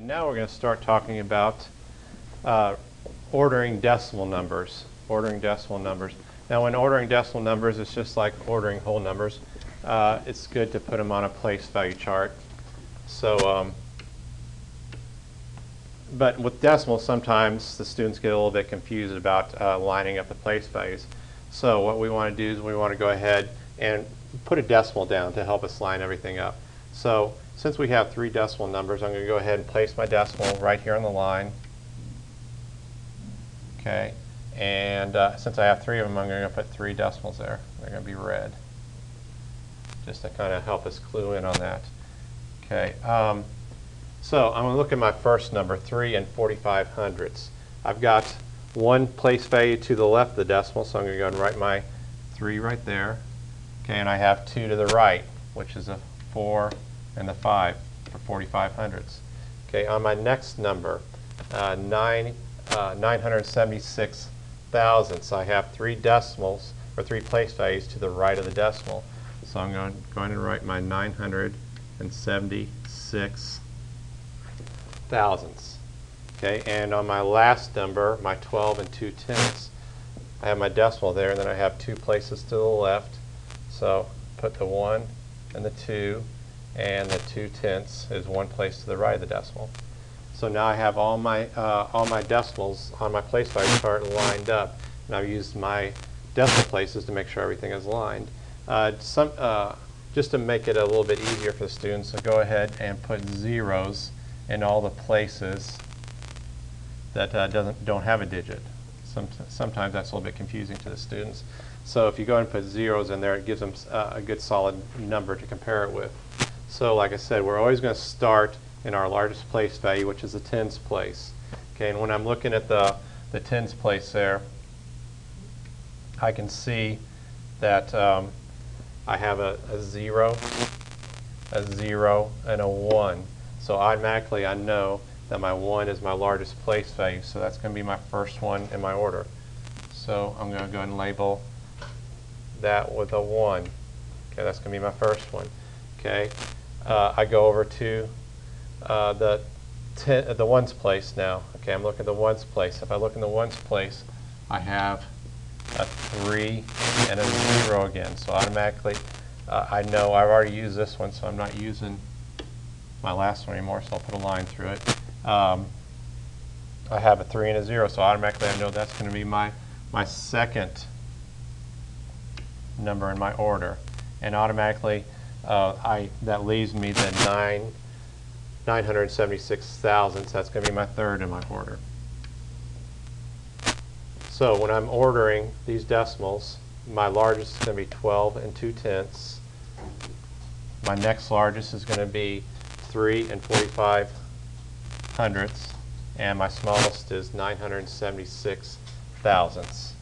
now we're going to start talking about uh, ordering decimal numbers. Ordering decimal numbers. Now, when ordering decimal numbers, it's just like ordering whole numbers. Uh, it's good to put them on a place value chart. So, um, but with decimals, sometimes the students get a little bit confused about uh, lining up the place values. So what we want to do is we want to go ahead and put a decimal down to help us line everything up. So since we have three decimal numbers, I'm going to go ahead and place my decimal right here on the line. Okay, and uh, since I have three of them, I'm going to put three decimals there. They're going to be red, just to kind of help us clue in on that. Okay, um, so I'm going to look at my first number, 3 and 45 hundredths. I've got one place value to the left of the decimal, so I'm going to go and write my 3 right there. Okay, and I have 2 to the right, which is a 4 and the 5 for 45 hundredths. Okay, on my next number, uh, 9, uh, 976 thousandths, I have three decimals, or three place values to the right of the decimal. So I'm going, going to write my 976 thousandths. Okay, and on my last number, my 12 and 2 tenths, I have my decimal there, and then I have two places to the left. So put the 1 and the 2, and the 2 tenths is one place to the right of the decimal. So now I have all my, uh, all my decimals on my place value chart lined up, and I've used my decimal places to make sure everything is lined. Uh, some, uh, just to make it a little bit easier for the students, so go ahead and put zeros in all the places that uh, doesn't, don't have a digit. Some, sometimes that's a little bit confusing to the students. So if you go and put zeros in there, it gives them uh, a good solid number to compare it with. So like I said, we're always going to start in our largest place value, which is the tens place. Okay, and when I'm looking at the, the tens place there, I can see that um, I have a, a zero, a zero, and a one. So automatically I know that my 1 is my largest place value. So that's going to be my first one in my order. So I'm going to go ahead and label that with a 1. Okay, that's going to be my first one. Okay, uh, I go over to uh, the ten, uh, the ones place now. Okay, I'm looking at the ones place. If I look in the ones place, I have a 3 and a 0 again. So automatically, uh, I know I've already used this one, so I'm not using my last one anymore, so I'll put a line through it. Um, I have a 3 and a 0, so automatically I know that's going to be my, my second number in my order. And automatically, uh, I, that leaves me the 9, 976 thousandths. That's going to be my third in my order. So when I'm ordering these decimals, my largest is going to be 12 and 2 tenths. My next largest is going to be 3 and 45 hundredths, and my smallest is 976 thousandths.